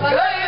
Pero.